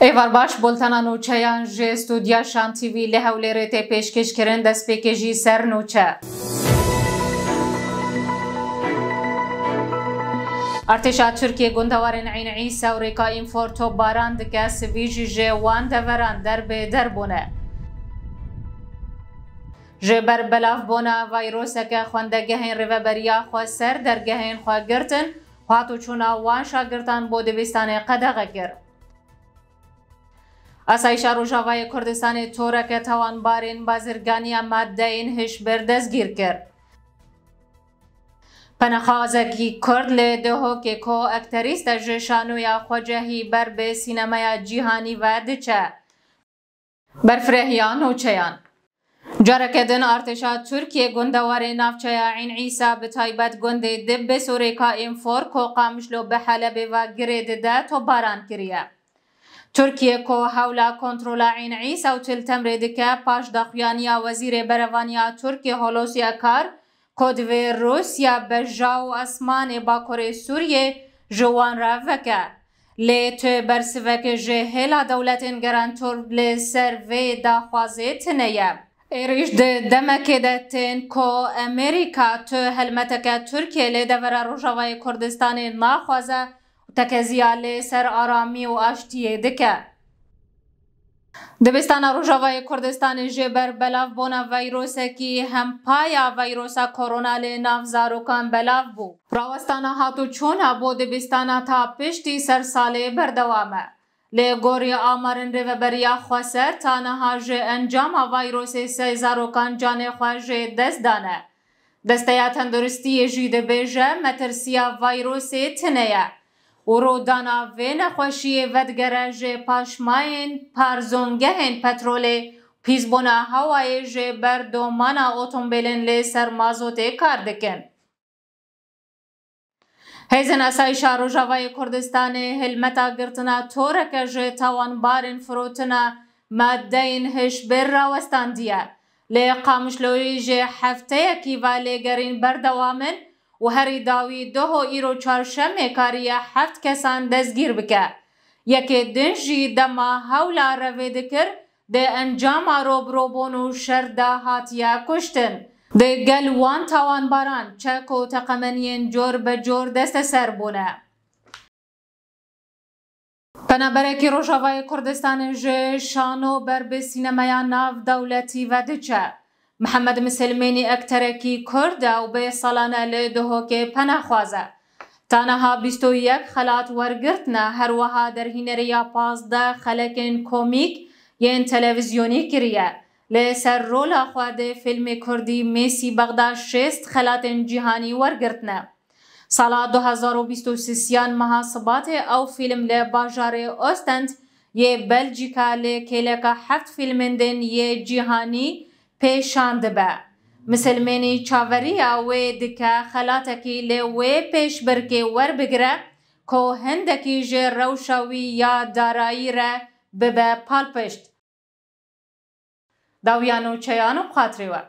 ایوار باش بولتانا نوچهیان جه استودیا شان تیوی لحولی ریتی پیشکش کرن دست پیکجی سر نوچه ارتشا ترکیه گندوارن عین عیسی و ریکا اینفورتو باراند که سویجی جه وان دوران در به در بونه جه بر بونه ویروس که خونده گهین رو بریا خواه سر در گهین خواه گرتن خواه تو چونه وان شا گرتن بودویستان قدقه گرد اسایش روژاوی کردستان تورک توان بارین بازرگانی ماده این هش بردست گیر کرد. پنخاز کرد لی دهو که اکتریست جشانو یا خوجهی بر به سینمای جهانی جیهانی ورد چه. بر فرهیان و دن ارتشا ترکیه گندوار ور نفچه یا عیسا به تایبت گنده دب سوری این فور که قامشلو به حلب و گرید ده تو باران کریه. تورکیه کو هەولا کۆنتترۆلاین عیسا و تلتەمرێ دکە پاش داخویانیا وەزیرێ بەرەوانیا تورکی هۆلۆسیا کار کۆدوێ رووسیا بەژا و ئەسمانێ باکۆرێ سووریێ ژوان راڤەکە. لێ توێ بەرسڤەکە ژێ هێلا دەولەتێن گەرانتۆر لێ سەرڤێ داخوازێ تنەیە. êriş di demekê de tên ku Amerîka tu helmeteke Tirkiye lê devera Rojavayê Kurdistanê naxwaze تکه زیاله سر آرامی و آشتی دکه. دبستان روژاوای کردستان جبر بلاف بونا ویروس کی هم پایا ویروس کرونا لی نافزاروکان بلاف بو. راوستان هاتو چون بو دبستان تا پشتی سر ساله بردوامه. لی گوری آمارن رو بریا خواسر تانها جه انجام ویروس سیزاروکان جان خواه جه دست دانه. دسته تندرستی جید بیجه مترسیا ویروس تنه و رو دانا وی نخوشی ودگراج پاشماین پرزونگه این پترول پیزبونا هوای جه بر دو اوتومبیلن لی سرمازو تی کاردکن. هیزن اصای شارو جاوای کردستان هلمتا گرتنا تو رکج تاوان بارن فروتنا ماده این هش بر راوستان دیا. لی قامش لوی جه حفته اکیوالی گرین بردوامن و هری داوی ده و ایرو چارشمه کاریه هفت کسان دزگیر بکه. یکی دنجی دما هولا روید کر ده انجام رو برو بونو شر ده هاتیه کشتن. ده گل وان تاوان باران چکو تقمنین جور به جور دست سر بونه. پنابره که روشاوای کردستان جه شانو بر به سینمه ناو دولتی وده چه. محەممەد مسلمێنی ئەکتەرەکی کووردە و بێ سەلانە لێ دهۆکێ پەنەخوازە. تانەها 21 خەلات وەرگرتنە هەروەها دەرهینەریا پازدە خەلەکن کۆمیک یەن تەلەڤزیۆنی کریە. لێسەر ڕۆلا خواردێ فیلمی کوردی مسی بەغدا شێست خەلاتن جیهانی وەرگرتنە. ساڵا 2023یان مەها سباتێ ئەو فیلم لە باژارێ ئۆستند یێ بەلجیکا لێ کێلەکە هەفت فیلمندن یێ جیهانی، پێشاندبە. مسلمێنی چاوەریە وێ دکە خەلاتەکی لێ وێ پێشبرکێ وەربگرە کۆ هەندێکی ژێ ڕەوشەوی یا داراییرە ببە پاڵپشت. داویان و چەیان و قاتریوە.